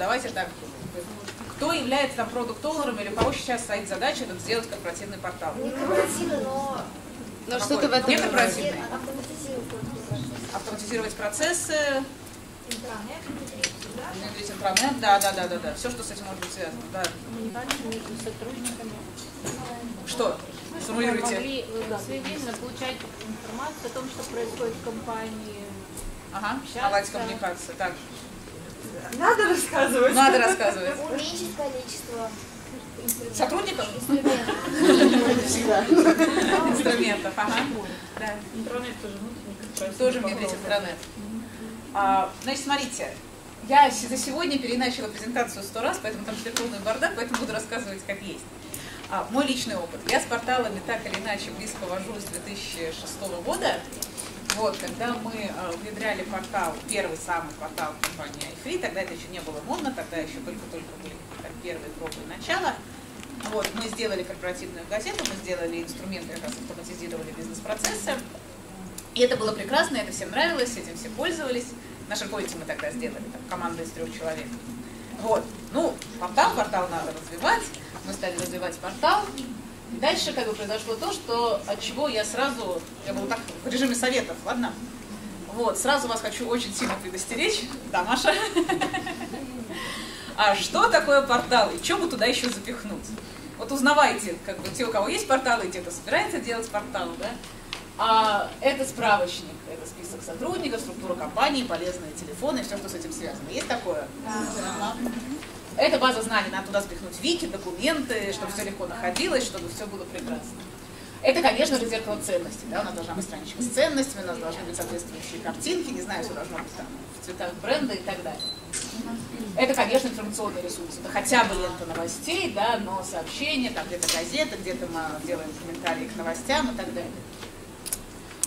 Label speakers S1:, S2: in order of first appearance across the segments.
S1: давайте так, кто является там продукт-оунером или у кого сейчас стоит задача это сделать корпоративный портал?
S2: Не корпоративный, но
S3: Но что-то в этом
S1: Не
S3: роде.
S1: корпоративный.
S2: автоматизировать процесс.
S1: Автоматизировать процессы,
S2: Интернет,
S1: внедрить интернет, да, да, да, да, да, все, что с этим может быть связано, да.
S4: между сотрудниками.
S1: Что? Сформулируйте.
S4: могли своевременно получать информацию о том, что происходит в компании.
S1: Ага,
S4: Общаться.
S1: наладить коммуникацию. Так,
S5: рассказывать.
S1: надо рассказывать.
S2: уменьшить количество
S1: Сотрудников?
S2: инструментов.
S1: Инструментов, ага. Да.
S5: Интернет тоже внутренний.
S1: Тоже внедрить интернет. А, значит, смотрите, я за сегодня переначала презентацию сто раз, поэтому там теперь полный бардак, поэтому буду рассказывать как есть. А, мой личный опыт. Я с порталами так или иначе близко вожу с 2006 года. Вот, когда мы а, внедряли портал, первый самый портал компании iFree, тогда это еще не было модно, тогда еще только-только были так, первые пробы начала. Вот, мы сделали корпоративную газету, мы сделали инструменты, как раз автоматизировали бизнес-процессы. И это было прекрасно, это всем нравилось, этим все пользовались. Наш руководитель мы тогда сделали, там, команда из трех человек. Вот. Ну, портал, портал надо развивать. Мы стали развивать портал. Дальше как бы произошло то, что от чего я сразу, я был так в режиме советов, ладно? Вот, сразу вас хочу очень сильно предостеречь. Да, Маша? А что такое портал и что бы туда еще запихнуть? Вот узнавайте, как бы те, у кого есть порталы, те, кто собирается делать портал, да? А это справочник, это список сотрудников, структура компании, полезные телефоны, все, что с этим связано. Есть такое? Ага. Это база знаний, надо туда спихнуть вики, документы, чтобы все легко находилось, чтобы все было прекрасно. Это, конечно же, зеркало ценностей. Да? У нас должна быть страничка с ценностями, у нас должны быть соответствующие картинки, не знаю, все должно быть там в цветах бренда и так далее. Это, конечно, информационный ресурс. Это хотя бы лента новостей, да, но сообщения, там где-то газеты, где-то мы делаем комментарии к новостям и так далее.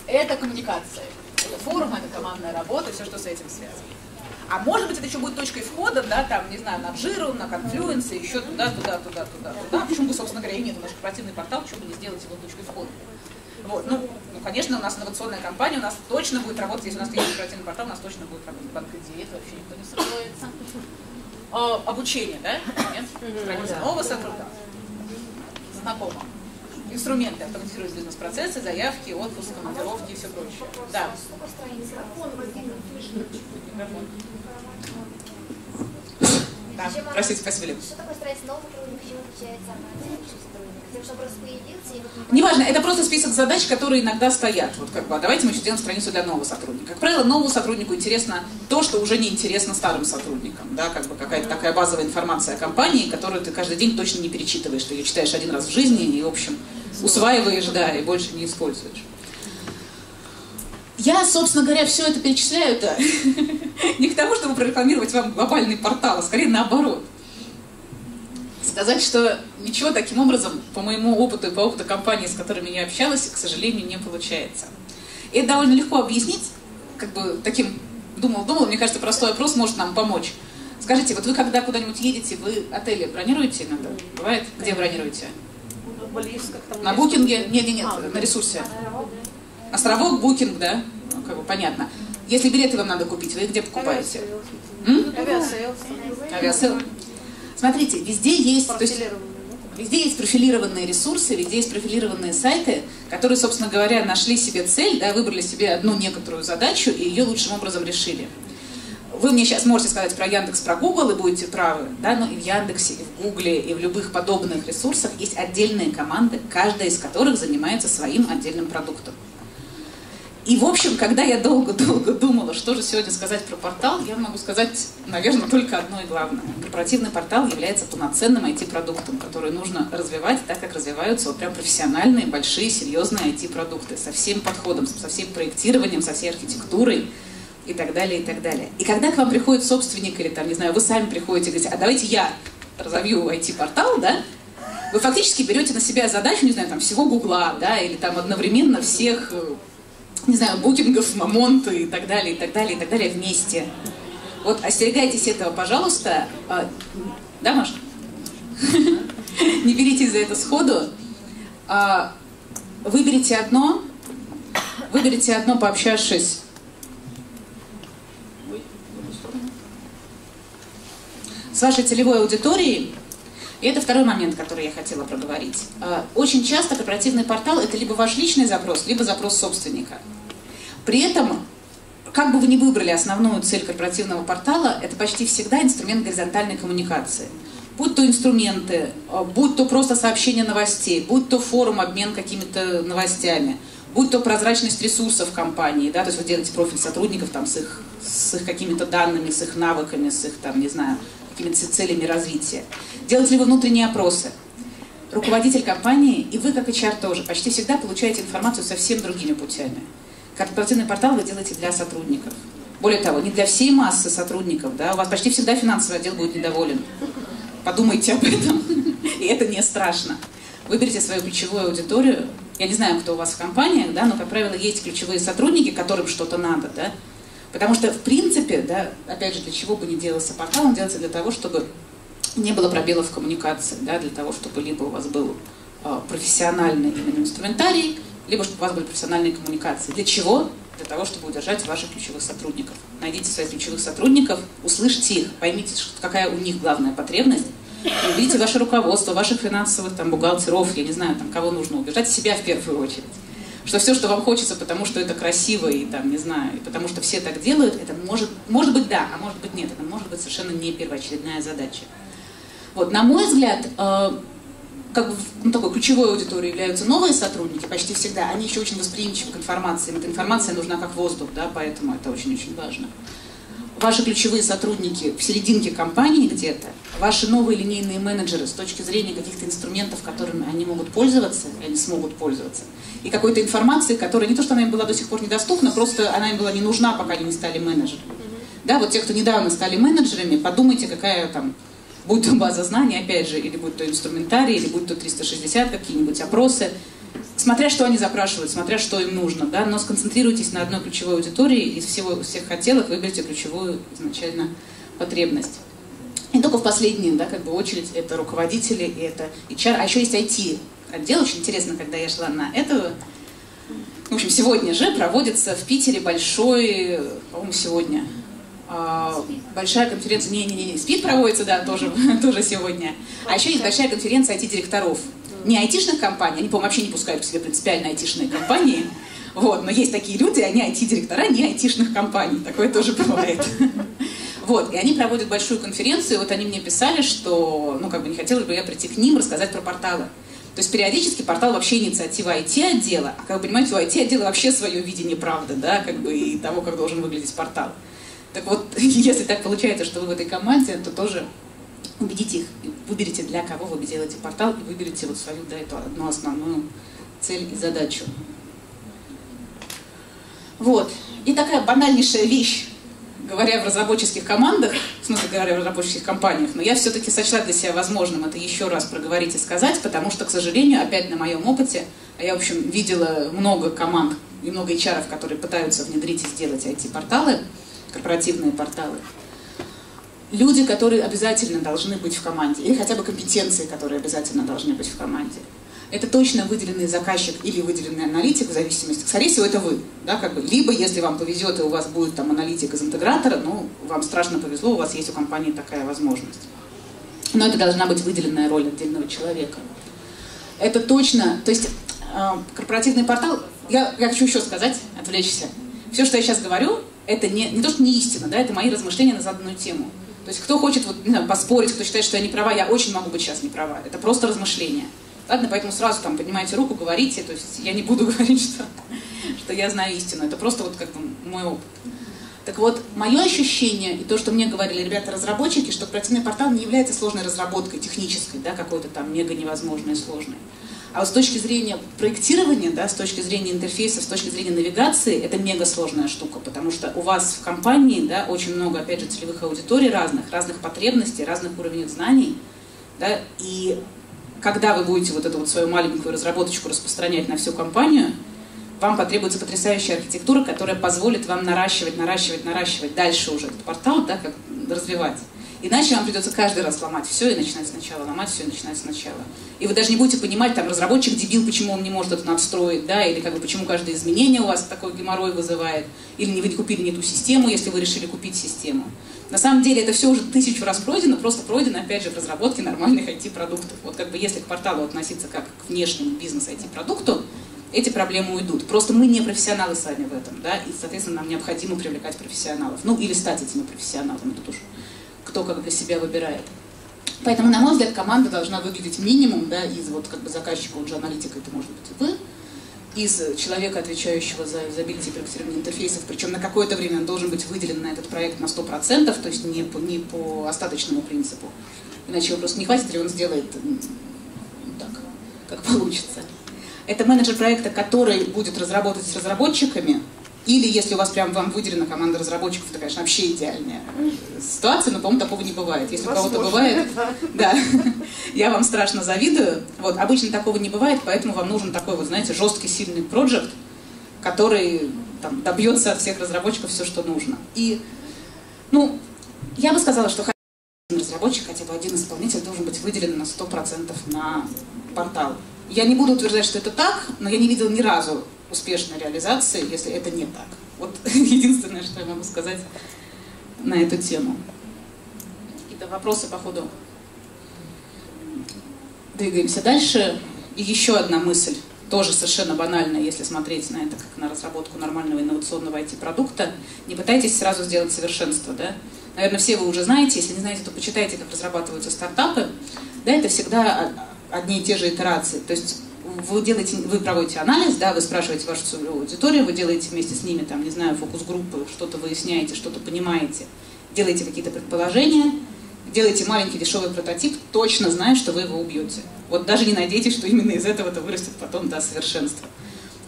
S1: Это коммуникация. Это форум, это командная работа, все, что с этим связано. А может быть, это еще будет точкой входа, да, там, не знаю, на Джиру, на Confluence, еще туда, туда, туда, туда, туда. Почему бы, собственно говоря, и нет, у нас корпоративный портал, почему бы не сделать его точкой входа? Вот, ну, ну, конечно, у нас инновационная компания, у нас точно будет работать, если у нас есть корпоративный портал, у нас точно будет работать банк идей, это вообще никто не сомневается. А, обучение, да? Нет? Страница нового сотрудника. Знакомо. Инструменты, автоматизировать бизнес-процессы, заявки, отпуск, командировки и все прочее. Да. Микрофон. Да, простите, спасибо, Лен.
S2: Что такое страница нового сотрудника, чем отличается от просто появился и
S1: Неважно, это просто список задач, которые иногда стоят. Вот как бы, а давайте мы еще сделаем страницу для нового сотрудника. Как правило, новому сотруднику интересно то, что уже не интересно старым сотрудникам. Да, как бы какая-то такая базовая информация о компании, которую ты каждый день точно не перечитываешь. Ты ее читаешь один раз в жизни и, в общем, усваиваешь, да, и больше не используешь. Я, собственно говоря, все это перечисляю-то не к тому, чтобы прорекламировать вам глобальный портал, а скорее наоборот. Сказать, что ничего таким образом, по моему опыту и по опыту компаний, с которыми я общалась, к сожалению, не получается. И это довольно легко объяснить, как бы таким думал-думал, мне кажется, простой вопрос может нам помочь. Скажите, вот вы когда куда-нибудь едете, вы отели бронируете иногда? Бывает? Где бронируете? На букинге? Нет, нет, нет, на ресурсе. Островок, Booking, да? Ну, как бы понятно. Если билеты вам надо купить, вы их где покупаете?
S5: Авиасейлс.
S1: Авиасейл. Смотрите, везде есть, то есть, везде есть профилированные ресурсы, везде есть профилированные сайты, которые, собственно говоря, нашли себе цель, да, выбрали себе одну некоторую задачу и ее лучшим образом решили. Вы мне сейчас можете сказать про Яндекс, про Google и будете правы, да, но и в Яндексе, и в Гугле, и в любых подобных ресурсах есть отдельные команды, каждая из которых занимается своим отдельным продуктом. И, в общем, когда я долго-долго думала, что же сегодня сказать про портал, я могу сказать, наверное, только одно и главное. Корпоративный портал является полноценным IT-продуктом, который нужно развивать так, как развиваются вот прям профессиональные, большие, серьезные IT-продукты со всем подходом, со всем проектированием, со всей архитектурой и так далее, и так далее. И когда к вам приходит собственник или там, не знаю, вы сами приходите и говорите, а давайте я разовью IT-портал, да, вы фактически берете на себя задачу, не знаю, там, всего Гугла, да, или там одновременно всех э, не знаю, букингов, мамонты и так далее, и так далее, и так далее вместе. Вот остерегайтесь этого, пожалуйста. А, да, Маша? Не берите за это сходу. А, Выберите одно, Выберите одно, пообщавшись с вашей целевой аудиторией. И это второй момент, который я хотела проговорить. А, Очень часто корпоративный портал – это либо ваш личный запрос, либо запрос собственника. При этом, как бы вы ни выбрали основную цель корпоративного портала, это почти всегда инструмент горизонтальной коммуникации. Будь то инструменты, а, будь то просто сообщение новостей, будь то форум, обмен какими-то новостями, будь то прозрачность ресурсов компании, да, то есть вы делаете профиль сотрудников там, с их, с их какими-то данными, с их навыками, с их, там, не знаю, какими-то целями развития. Делаете ли вы внутренние опросы? Руководитель компании и вы, как HR тоже, почти всегда получаете информацию совсем другими путями. Корпоративный портал вы делаете для сотрудников. Более того, не для всей массы сотрудников, да, у вас почти всегда финансовый отдел будет недоволен. Подумайте об этом, и это не страшно. Выберите свою ключевую аудиторию. Я не знаю, кто у вас в компаниях, да, но, как правило, есть ключевые сотрудники, которым что-то надо, да. Потому что, в принципе, да, опять же, для чего бы ни делался портал, он делается для того, чтобы не было пробелов в коммуникации, да, для того, чтобы либо у вас был э, профессиональный именно инструментарий, либо чтобы у вас были профессиональные коммуникации. Для чего? Для того, чтобы удержать ваших ключевых сотрудников. Найдите своих ключевых сотрудников, услышьте их, поймите, какая у них главная потребность, увидите ваше руководство, ваших финансовых там, бухгалтеров, я не знаю, там, кого нужно убежать, себя в первую очередь. Что все, что вам хочется, потому что это красиво, и там, не знаю, и потому что все так делают, это может, может быть да, а может быть нет, это может быть совершенно не первоочередная задача. Вот, на мой взгляд, э, как бы ну, такой ключевой аудиторией являются новые сотрудники, почти всегда. Они еще очень восприимчивы к информации. Эта информация нужна как воздух, да, поэтому это очень-очень важно. Ваши ключевые сотрудники в серединке компании где-то, ваши новые линейные менеджеры с точки зрения каких-то инструментов, которыми они могут пользоваться, и они смогут пользоваться, и какой-то информации, которая не то, что она им была до сих пор недоступна, просто она им была не нужна, пока они не стали менеджерами. Да, вот те, кто недавно стали менеджерами, подумайте, какая там будь то база знаний, опять же, или будь то инструментарий, или будь то 360 какие-нибудь опросы, смотря что они запрашивают, смотря что им нужно, да, но сконцентрируйтесь на одной ключевой аудитории, из всего, всех хотелок выберите ключевую изначально потребность. И только в последнюю, да, как бы очередь, это руководители, и это HR, а еще есть IT отдел. Очень интересно, когда я шла на эту, в общем, сегодня же проводится в Питере большой, по-моему, сегодня, а, большая конференция, не-не-не, СПИД проводится, да, тоже, тоже сегодня. А еще есть большая конференция IT-директоров. Не айтишных компаний, они, по-моему, вообще не пускают к себе принципиально айтишные компании, вот, но есть такие люди, они IT-директора не айтишных компаний, такое тоже бывает. Вот, и они проводят большую конференцию, вот они мне писали, что, ну, как бы не хотелось бы я прийти к ним, рассказать про порталы. То есть периодически портал вообще инициатива IT-отдела, а как вы понимаете, у IT-отдела вообще свое видение правды, да, как бы и того, как должен выглядеть портал. Так вот, если так получается, что вы в этой команде, то тоже убедите их, выберите, для кого вы делаете портал, и выберите вот свою, да, эту одну основную цель и задачу. Вот. И такая банальнейшая вещь, говоря в разработческих командах, в смысле говоря в разработческих компаниях, но я все-таки сочла для себя возможным это еще раз проговорить и сказать, потому что, к сожалению, опять на моем опыте, а я, в общем, видела много команд и много HR, которые пытаются внедрить и сделать IT-порталы, корпоративные порталы, люди, которые обязательно должны быть в команде, или хотя бы компетенции, которые обязательно должны быть в команде. Это точно выделенный заказчик или выделенный аналитик, в зависимости, скорее всего, это вы. Да, как бы. Либо, если вам повезет, и у вас будет там аналитик из интегратора, ну, вам страшно повезло, у вас есть у компании такая возможность. Но это должна быть выделенная роль отдельного человека. Это точно, то есть э, корпоративный портал, я, я хочу еще сказать, отвлечься. Все, что я сейчас говорю, это не, не то, что не истина, да, это мои размышления на заданную тему. То есть кто хочет вот, не знаю, поспорить, кто считает, что я не права, я очень могу быть сейчас не права. Это просто размышления. Ладно, поэтому сразу там поднимайте руку, говорите, то есть я не буду говорить, что, что я знаю истину. Это просто вот как бы мой опыт. Так вот, мое ощущение и то, что мне говорили ребята-разработчики, что оперативный портал не является сложной разработкой технической, да, какой-то там мега невозможной сложной. А вот с точки зрения проектирования, да, с точки зрения интерфейса, с точки зрения навигации, это мега сложная штука, потому что у вас в компании да, очень много, опять же, целевых аудиторий разных, разных потребностей, разных уровней знаний. Да, и когда вы будете вот эту вот свою маленькую разработочку распространять на всю компанию, вам потребуется потрясающая архитектура, которая позволит вам наращивать, наращивать, наращивать дальше уже этот портал, да, как развивать. Иначе вам придется каждый раз ломать все и начинать сначала, ломать все и начинать сначала. И вы даже не будете понимать, там, разработчик дебил, почему он не может это надстроить, да, или как бы почему каждое изменение у вас такой геморрой вызывает, или не вы не купили не ту систему, если вы решили купить систему. На самом деле это все уже тысячу раз пройдено, просто пройдено, опять же, в разработке нормальных IT-продуктов. Вот как бы если к порталу относиться как к внешнему бизнес-IT-продукту, эти проблемы уйдут. Просто мы не профессионалы с вами в этом, да, и, соответственно, нам необходимо привлекать профессионалов. Ну, или стать этими профессионалами, тут уж кто как для себя выбирает. Поэтому, на мой взгляд, команда должна выглядеть минимум, да, из вот как бы заказчика, он же аналитика, это может быть вы, из человека, отвечающего за юзабилити и проектирование интерфейсов, причем на какое-то время он должен быть выделен на этот проект на 100%, то есть не по, не по остаточному принципу. Иначе его просто не хватит, и он сделает так, как получится. Это менеджер проекта, который будет разработать с разработчиками, или если у вас прям вам выделена команда разработчиков, это, конечно, вообще идеальная ситуация, но, по-моему, такого не бывает. Если у кого-то бывает, да, я вам страшно завидую. Вот, обычно такого не бывает, поэтому вам нужен такой, вот, знаете, жесткий, сильный проект, который там, добьется от всех разработчиков все, что нужно. И, ну, я бы сказала, что разработчик, хотя бы один исполнитель должен быть выделен на 100% на портал. Я не буду утверждать, что это так, но я не видела ни разу успешной реализации, если это не так. Вот единственное, что я могу сказать на эту тему. Какие-то вопросы по ходу? Двигаемся дальше. И еще одна мысль, тоже совершенно банальная, если смотреть на это как на разработку нормального инновационного IT-продукта. Не пытайтесь сразу сделать совершенство, да? Наверное, все вы уже знаете, если не знаете, то почитайте, как разрабатываются стартапы. Да, это всегда одни и те же итерации. То есть вы, делаете, вы проводите анализ, да, вы спрашиваете вашу целевую аудиторию, вы делаете вместе с ними, там, не знаю, фокус-группы, что-то выясняете, что-то понимаете, делаете какие-то предположения, делаете маленький дешевый прототип, точно зная, что вы его убьете. Вот даже не надейтесь, что именно из этого это вырастет потом до совершенства.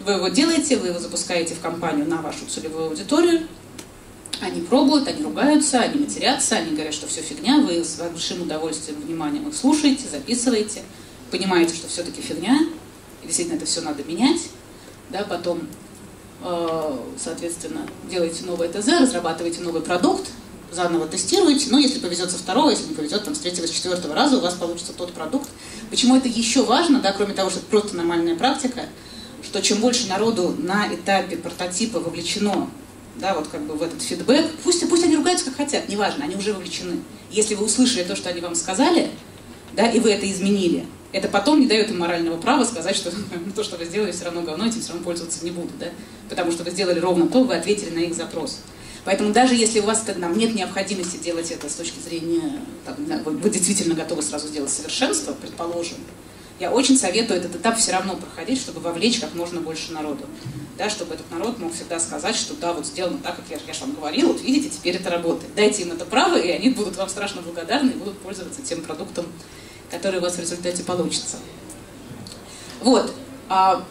S1: Вы его делаете, вы его запускаете в компанию на вашу целевую аудиторию, они пробуют, они ругаются, они матерятся, они говорят, что все фигня, вы с большим удовольствием, вниманием их слушаете, записываете, понимаете, что все-таки фигня, действительно это все надо менять, да, потом, э, соответственно, делаете новое ТЗ, разрабатываете новый продукт, заново тестируете, ну, если повезет со второго, если не повезет, там, с третьего, с четвертого раза у вас получится тот продукт. Почему это еще важно, да, кроме того, что это просто нормальная практика, что чем больше народу на этапе прототипа вовлечено, да, вот как бы в этот фидбэк, пусть, пусть они ругаются как хотят, неважно, они уже вовлечены. Если вы услышали то, что они вам сказали, да, и вы это изменили, это потом не дает им морального права сказать, что то, что вы сделали, все равно говно, этим все равно пользоваться не буду, да? потому что вы сделали ровно то, вы ответили на их запрос. Поэтому даже если у вас там, нет необходимости делать это с точки зрения, там, вы, вы действительно готовы сразу сделать совершенство, предположим, я очень советую этот этап все равно проходить, чтобы вовлечь как можно больше народу. Да, чтобы этот народ мог всегда сказать, что да, вот сделано так, как я, я же вам говорил, вот видите, теперь это работает. Дайте им это право, и они будут вам страшно благодарны и будут пользоваться тем продуктом, который у вас в результате получится. Вот. А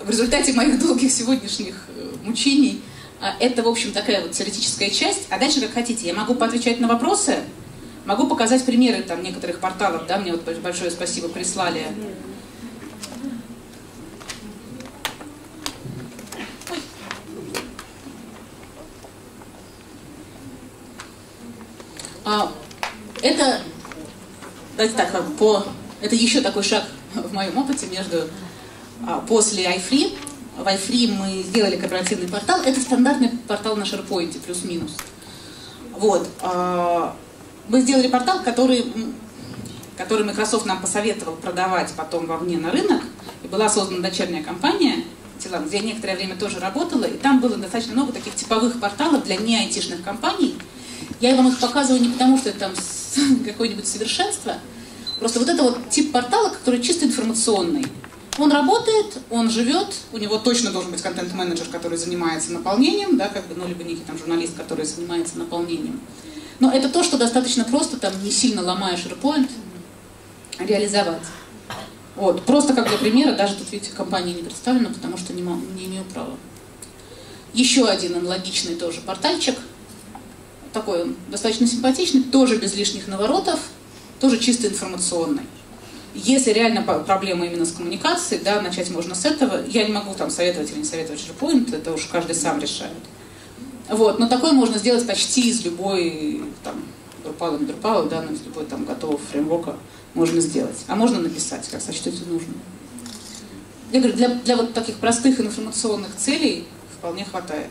S1: в результате моих долгих сегодняшних э, мучений а, это, в общем, такая вот теоретическая часть. А дальше как хотите. Я могу поотвечать на вопросы, могу показать примеры там некоторых порталов, да, мне вот большое спасибо прислали. А, это давайте так, по, это еще такой шаг в моем опыте между а, после iFree. В iFree мы сделали корпоративный портал. Это стандартный портал на SharePoint, плюс-минус. Вот. А, мы сделали портал, который, который Microsoft нам посоветовал продавать потом вовне на рынок. И была создана дочерняя компания, Тилан, где я некоторое время тоже работала. И там было достаточно много таких типовых порталов для не айтишных компаний. Я вам их показываю не потому, что это там какое-нибудь совершенство. Просто вот это вот тип портала, который чисто информационный. Он работает, он живет, у него точно должен быть контент-менеджер, который занимается наполнением, да, как бы, ну, либо некий там журналист, который занимается наполнением. Но это то, что достаточно просто, там, не сильно ломая SharePoint, реализовать. Вот. Просто как для примера, даже тут, видите, компания не представлена, потому что не, не имею права. Еще один аналогичный тоже портальчик – такой он достаточно симпатичный, тоже без лишних наворотов, тоже чисто информационный. Если реально проблема именно с коммуникацией, да, начать можно с этого. Я не могу там советовать или не советовать SharePoint, это уж каждый сам решает. Вот, но такое можно сделать почти из любой там, Drupal или Drupal, да, но из любой там готового фреймворка можно сделать. А можно написать, как сочтете нужным. Я говорю, для, для вот таких простых информационных целей вполне хватает.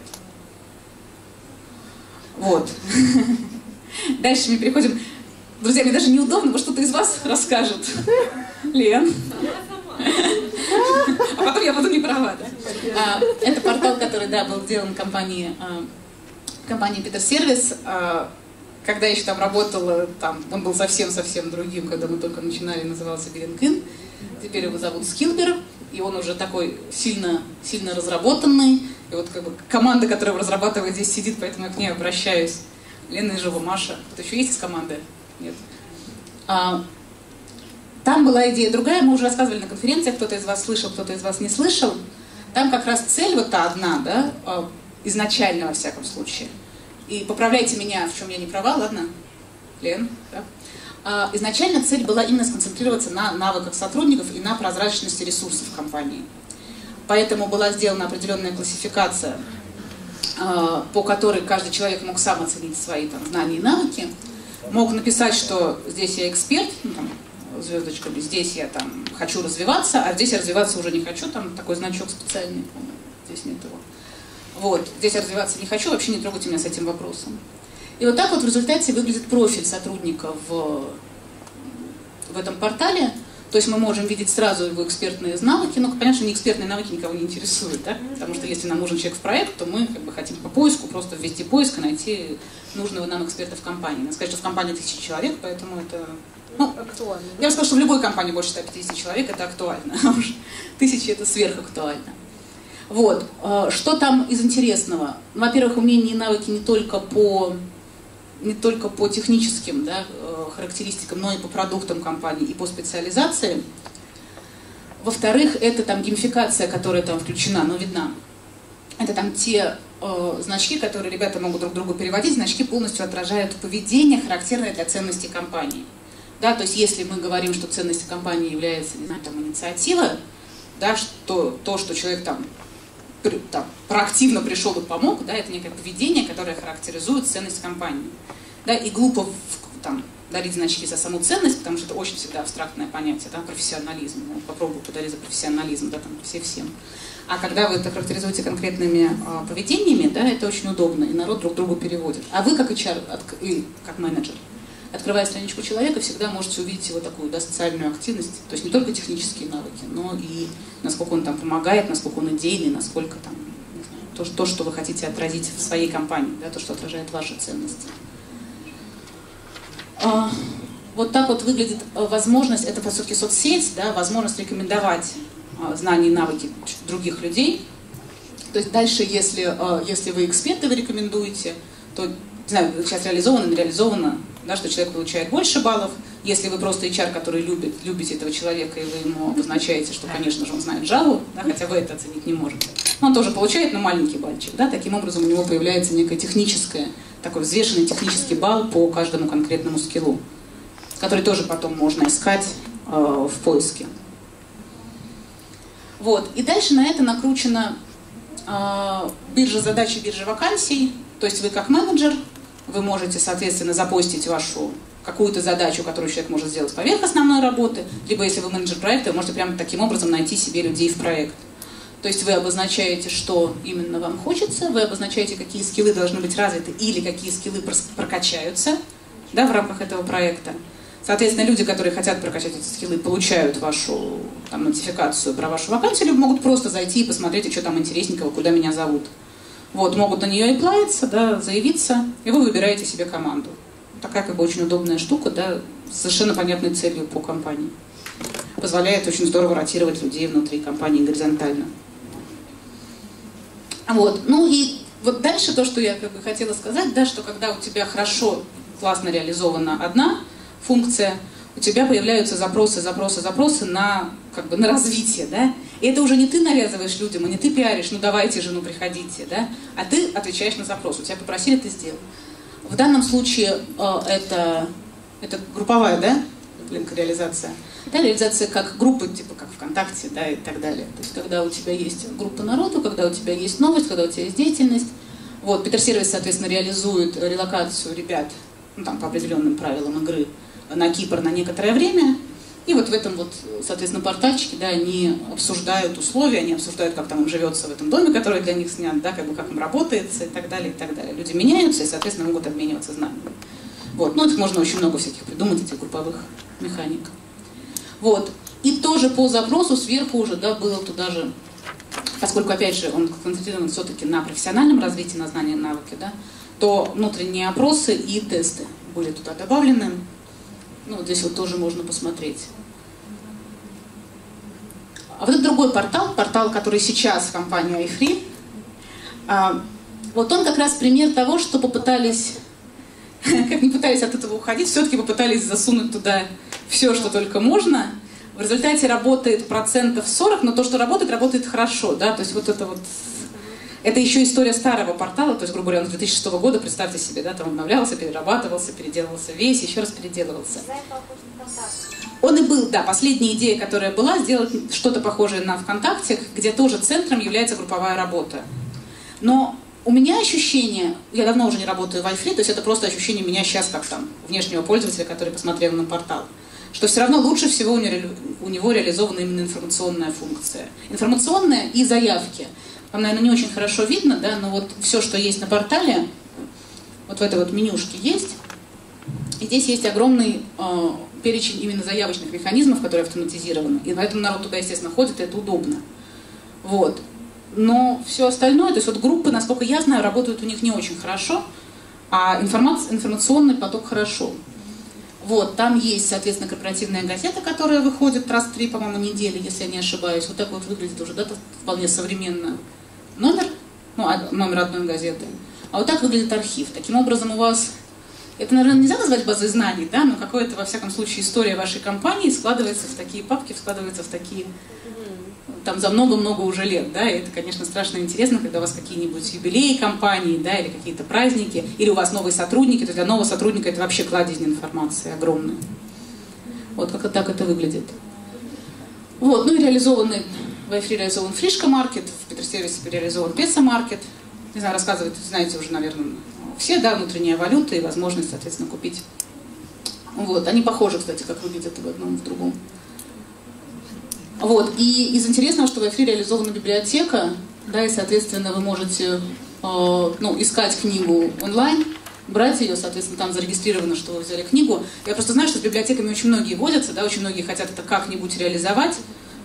S1: Вот. Дальше мы переходим. Друзья, мне даже неудобно, может кто-то из вас расскажет. Лен. А потом я буду не права, да? А, это портал, который, да, был сделан компанией, а, компанией Peter Service. А, когда я еще там работала, там, он был совсем-совсем другим, когда мы только начинали, назывался Гринкин. Теперь его зовут Скилбер, и он уже такой сильно, сильно разработанный. И вот как бы команда, которая разрабатывает, здесь сидит, поэтому я к ней обращаюсь. Лена и Жива, Маша. Кто еще есть из команды? Нет. А, там была идея другая, мы уже рассказывали на конференции, кто-то из вас слышал, кто-то из вас не слышал. Там как раз цель вот та одна, да, а, изначально во всяком случае. И поправляйте меня, в чем я не права, ладно? Лен, да? А, изначально цель была именно сконцентрироваться на навыках сотрудников и на прозрачности ресурсов компании. Поэтому была сделана определенная классификация, а, по которой каждый человек мог сам оценить свои там, знания и навыки. Мог написать, что здесь я эксперт, ну, там, звездочками, здесь я там хочу развиваться, а здесь я развиваться уже не хочу, там такой значок специальный, здесь нет его. Вот, здесь я развиваться не хочу, вообще не трогайте меня с этим вопросом. И вот так вот в результате выглядит профиль сотрудника в, в этом портале. То есть мы можем видеть сразу его экспертные навыки, но, что не экспертные навыки никого не интересуют, да? потому что если нам нужен человек в проект, то мы как бы хотим по поиску просто ввести поиск и найти нужного нам эксперта в компании. Надо сказать, что в компании тысячи человек, поэтому это ну, актуально. Я бы сказала, что в любой компании больше 150 человек это актуально. Тысячи это сверхактуально. Вот. Э, что там из интересного? Во-первых, умения и навыки не только по не только по техническим да, э, характеристикам, но и по продуктам компании, и по специализации. Во-вторых, это там геймификация, которая там включена, но видна. Это там те э, значки, которые ребята могут друг другу переводить. Значки полностью отражают поведение, характерное для ценностей компании. Да, то есть если мы говорим, что ценностью компании является не знаю, там, инициатива, да, что, то, что человек там там, проактивно пришел и помог, да, это некое поведение, которое характеризует ценность компании. Да, и глупо там, дарить значки за саму ценность, потому что это очень всегда абстрактное понятие, да, профессионализм. Ну, попробую подарить за профессионализм, да, там, все всем. А когда вы это характеризуете конкретными э, поведениями, да, это очень удобно, и народ друг другу переводит. А вы как HR, и как менеджер, открывая страничку человека, всегда можете увидеть его такую да, социальную активность, то есть не только технические навыки, но и насколько он там помогает, насколько он идейный, насколько там то, то, что вы хотите отразить в своей компании, да, то, что отражает ваши ценности. А, вот так вот выглядит э, возможность, это все-таки соцсеть, да, возможность рекомендовать а, знания и навыки других людей. То есть дальше, если, э, если вы эксперты, вы рекомендуете, то, не знаю, сейчас реализовано, не реализовано, да, что человек получает больше баллов. Если вы просто HR, который любит, любите этого человека, и вы ему обозначаете, что, конечно же, он знает Java, да, хотя вы это оценить не можете, он тоже получает, но маленький бальчик. Да, таким образом у него появляется некое техническое, такой взвешенный технический балл по каждому конкретному скиллу, который тоже потом можно искать э, в поиске. Вот. И дальше на это накручена э, биржа задач и биржа вакансий. То есть вы как менеджер вы можете, соответственно, запостить вашу какую-то задачу, которую человек может сделать поверх основной работы, либо если вы менеджер проекта, вы можете прямо таким образом найти себе людей в проект. То есть вы обозначаете, что именно вам хочется, вы обозначаете, какие скиллы должны быть развиты или какие скиллы прокачаются да, в рамках этого проекта. Соответственно, люди, которые хотят прокачать эти скиллы, получают вашу там, нотификацию про вашу вакансию, либо могут просто зайти и посмотреть, что там интересненького, куда меня зовут. Вот, могут на нее и плавиться, да, заявиться, и вы выбираете себе команду. Такая как бы очень удобная штука, да, с совершенно понятной целью по компании. Позволяет очень здорово ротировать людей внутри компании горизонтально. Вот, ну и вот дальше то, что я как бы хотела сказать, да, что когда у тебя хорошо, классно реализована одна функция, у тебя появляются запросы, запросы, запросы на, как бы, на развитие, да, и это уже не ты навязываешь людям, и не ты пиаришь, ну давайте же, ну приходите, да, а ты отвечаешь на запрос. У тебя попросили, ты сделал. В данном случае э, это, это групповая, да, реализация. Да, реализация как группы, типа как ВКонтакте, да, и так далее. То есть когда у тебя есть группа народу, когда у тебя есть новость, когда у тебя есть деятельность. Вот, Питер Сервис, соответственно, реализует релокацию ребят ну, там, по определенным правилам игры на Кипр на некоторое время. И вот в этом вот, соответственно, портальчике, да, они обсуждают условия, они обсуждают, как там им живется в этом доме, который для них снят, да, как бы как им работается и так далее, и так далее. Люди меняются и, соответственно, могут обмениваться знаниями. Вот. Ну, это можно очень много всяких придумать, этих групповых механик. Вот. И тоже по запросу сверху уже, да, было туда же, поскольку, опять же, он концентрирован все-таки на профессиональном развитии, на знании навыки, да, то внутренние опросы и тесты были туда добавлены. Ну, вот здесь вот тоже можно посмотреть. А вот это другой портал, портал, который сейчас в компании iFree. А, вот он как раз пример того, что попытались, как не пытались от этого уходить, все-таки попытались засунуть туда все, что только можно. В результате работает процентов 40, но то, что работает, работает хорошо. Да? То есть вот это вот это еще история старого портала, то есть, грубо говоря, он с 2006 года, представьте себе, да, там обновлялся, перерабатывался, переделывался весь, еще раз переделывался. Он и был, да, последняя идея, которая была, сделать что-то похожее на ВКонтакте, где тоже центром является групповая работа. Но у меня ощущение, я давно уже не работаю в iFree, то есть это просто ощущение меня сейчас как там внешнего пользователя, который посмотрел на портал, что все равно лучше всего у него реализована именно информационная функция. Информационная и заявки. Вам, наверное, не очень хорошо видно, да, но вот все, что есть на портале, вот в этой вот менюшке есть. И здесь есть огромный э, перечень именно заявочных механизмов, которые автоматизированы. И поэтому народ туда, естественно, ходит, и это удобно. Вот. Но все остальное, то есть вот группы, насколько я знаю, работают у них не очень хорошо, а информация, информационный поток хорошо. Вот, там есть, соответственно, корпоративная газета, которая выходит раз в три, по-моему, недели, если я не ошибаюсь. Вот так вот выглядит уже, да, вполне современно номер, ну, а, номер одной газеты. А вот так выглядит архив. Таким образом, у вас, это, наверное, нельзя назвать базой знаний, да, но какое-то, во всяком случае, история вашей компании складывается в такие папки, складывается в такие, там, за много-много уже лет, да, и это, конечно, страшно интересно, когда у вас какие-нибудь юбилеи компании, да, или какие-то праздники, или у вас новые сотрудники, то для нового сотрудника это вообще кладезь информации огромная. Вот как-то так это выглядит. Вот, ну и реализованы в реализован Фришка Маркет, в Петросервисе реализован Песа Маркет. Не знаю, рассказывать, знаете уже, наверное, все, да, внутренняя валюта и возможность, соответственно, купить. Вот, они похожи, кстати, как выглядят в одном и в другом. Вот, и из интересного, что в iFree реализована библиотека, да, и, соответственно, вы можете э, ну, искать книгу онлайн, брать ее, соответственно, там зарегистрировано, что вы взяли книгу. Я просто знаю, что с библиотеками очень многие водятся, да, очень многие хотят это как-нибудь реализовать,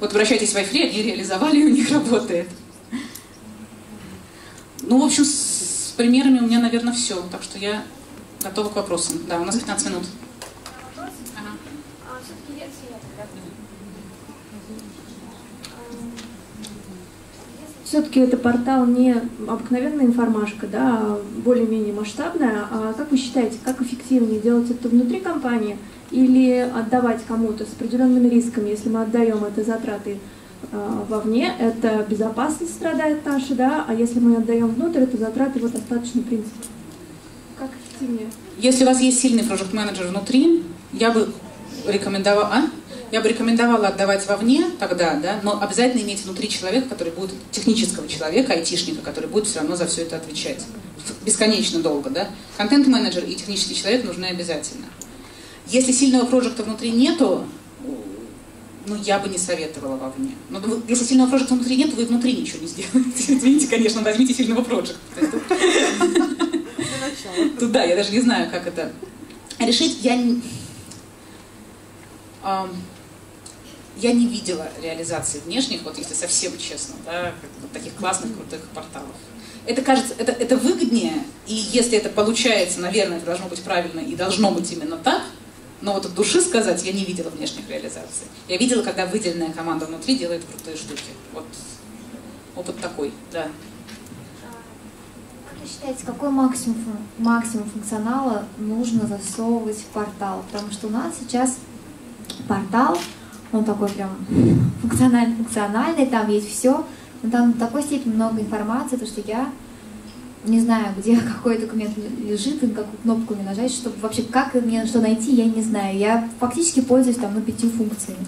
S1: вот обращайтесь в iFree, они реализовали, и у них работает. Ну, в общем, с примерами у меня, наверное, все. Так что я готова к вопросам. Да, у нас 15 минут.
S6: Все-таки это портал не обыкновенная информашка, да, а более-менее масштабная. А как вы считаете, как эффективнее делать это внутри компании – или отдавать кому-то с определенными рисками, если мы отдаем это затраты э, вовне, это безопасность страдает наша, да, а если мы отдаем внутрь, это затраты вот остаточный принцип. Как эффективнее?
S1: Если у вас есть сильный проект менеджер внутри, я бы рекомендовала, а? Я бы рекомендовала отдавать вовне тогда, да, но обязательно иметь внутри человека, который будет технического человека, айтишника, который будет все равно за все это отвечать. Бесконечно долго, да. Контент-менеджер и технический человек нужны обязательно. Если сильного проекта внутри нету, ну, я бы не советовала вовне. Но вы, если сильного проекта внутри нет, вы внутри ничего не сделаете. Извините, конечно, возьмите сильного проекта. Туда, я даже не знаю, как это решить. Я я не видела реализации внешних, вот если совсем честно, да, вот таких классных, крутых порталов. Это кажется, это, это выгоднее, и если это получается, наверное, это должно быть правильно и должно быть именно так, но вот от души сказать я не видела внешних реализаций. Я видела, когда выделенная команда внутри делает крутые штуки. Вот опыт такой, да.
S2: Как вы считаете, какой максимум, максимум функционала нужно засовывать в портал? Потому что у нас сейчас портал, он такой прям функциональный, функциональный, там есть все, но там в такой степени много информации, то что я не знаю, где какой документ лежит, и какую кнопку мне нажать, чтобы вообще как мне что найти, я не знаю. Я фактически пользуюсь там, ну, пятью функциями.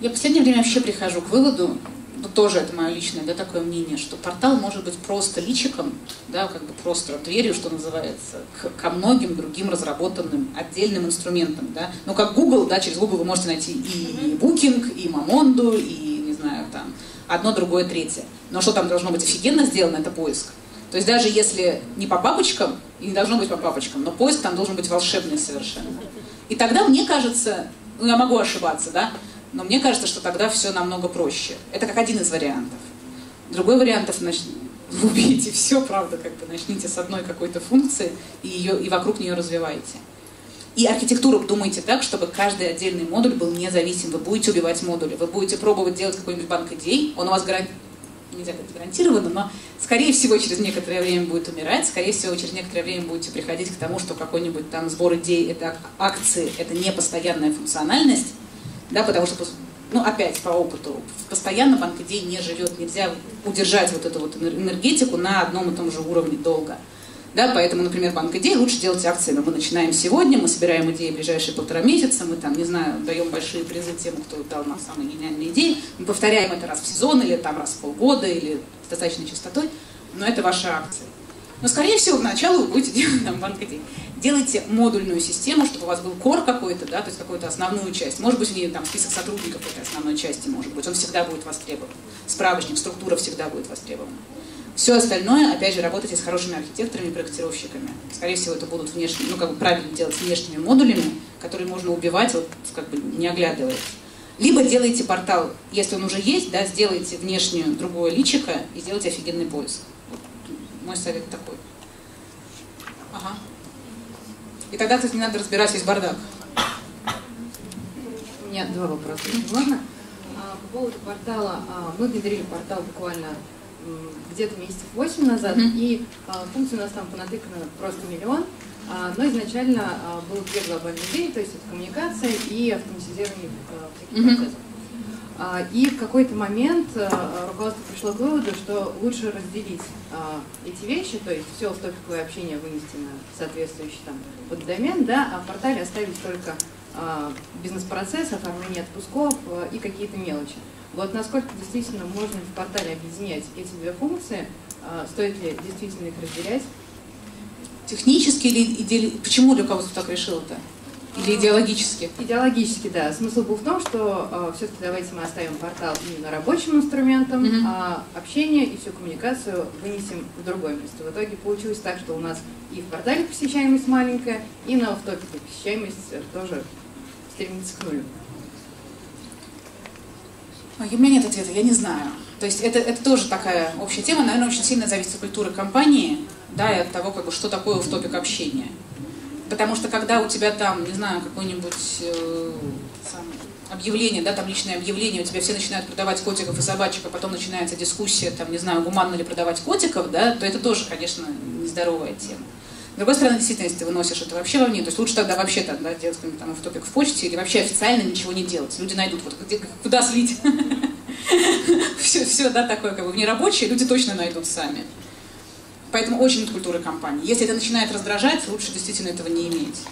S1: Я в последнее время вообще прихожу к выводу, ну, тоже это мое личное, да, такое мнение, что портал может быть просто личиком, да, как бы просто дверью, что называется, к, ко многим другим разработанным отдельным инструментам, да. Ну, как Google, да, через Google вы можете найти и Booking, и Mamondo, и, не знаю, там, одно, другое, третье. Но что там должно быть офигенно сделано, это поиск. То есть даже если не по папочкам, и не должно быть по папочкам, но поиск там должен быть волшебный совершенно. И тогда мне кажется, ну я могу ошибаться, да, но мне кажется, что тогда все намного проще. Это как один из вариантов. Другой вариант, значит, убейте все, правда, как бы начните с одной какой-то функции и, ее, и вокруг нее развиваете. И архитектуру думайте так, чтобы каждый отдельный модуль был независим. Вы будете убивать модули, вы будете пробовать делать какой-нибудь банк идей, он у вас гарантирует нельзя говорить гарантированно, но скорее всего через некоторое время будет умирать, скорее всего через некоторое время будете приходить к тому, что какой-нибудь там сбор идей, это акции, это не постоянная функциональность, да, потому что, ну, опять по опыту, постоянно банк идей не живет, нельзя удержать вот эту вот энергетику на одном и том же уровне долго. Да, поэтому, например, банк идей лучше делать акции. Но мы начинаем сегодня, мы собираем идеи в ближайшие полтора месяца, мы там, не знаю, даем большие призы тем, кто дал нам самые гениальные идеи. Мы повторяем это раз в сезон или там раз в полгода или с достаточной частотой. Но это ваша акция. Но, скорее всего, вначале вы будете делать там банк идей делайте модульную систему, чтобы у вас был кор какой-то, да, то есть какую-то основную часть. Может быть, у нее там список сотрудников этой основной части, может быть, он всегда будет востребован. Справочник, структура всегда будет востребована. Все остальное, опять же, работайте с хорошими архитекторами и проектировщиками. Скорее всего, это будут внешние, ну, как бы правильно делать внешними модулями, которые можно убивать, вот, как бы не оглядываясь. Либо делайте портал, если он уже есть, да, сделайте внешнюю другое личико и сделайте офигенный поиск. Вот мой совет такой. Ага. И тогда, кстати, не надо разбирать весь бардак.
S7: У меня два вопроса. Можно? А, по поводу портала. А, мы внедрили портал буквально где-то месяцев 8 назад, mm-hmm. и а, функций у нас там понатыкано просто миллион. А, но изначально а, было две глобальные идеи, то есть это коммуникация и автоматизирование а, всяких mm-hmm. процессов. А, и в какой-то момент а, руководство пришло к выводу, что лучше разделить а, эти вещи, то есть все топиковое общение вынести на соответствующий там поддомен, да, а в портале оставить только бизнес-процесс, оформление отпусков и какие-то мелочи. Вот насколько действительно можно в портале объединять эти две функции, стоит ли действительно их разделять?
S1: Технически или почему руководство так решило-то? Или идеологически?
S7: Идеологически, да. Смысл был в том, что э, все-таки давайте мы оставим портал именно рабочим инструментом, mm-hmm. а общение и всю коммуникацию вынесем в другое место. В итоге получилось так, что у нас и в портале посещаемость маленькая, и на автопике посещаемость э, тоже стремится к нулю.
S1: У меня нет ответа, я не знаю. То есть это, это тоже такая общая тема, наверное, очень сильно зависит от культуры компании, да, и от того, как бы, что такое в топик общения. Потому что когда у тебя там, не знаю, какое-нибудь э, объявление, да, там личное объявление, у тебя все начинают продавать котиков и собачек, а потом начинается дискуссия, там, не знаю, гуманно ли продавать котиков, да, то это тоже, конечно, нездоровая тема. С другой стороны, действительно, если ты выносишь это вообще вовне, то есть лучше тогда вообще тогда делать там, в топик в почте или вообще официально ничего не делать. Люди найдут, вот где, куда слить. Все, все, да, такое как бы в нерабочее, люди точно найдут сами. Поэтому очень от культуры компании. Если это начинает раздражать, лучше действительно этого не иметь.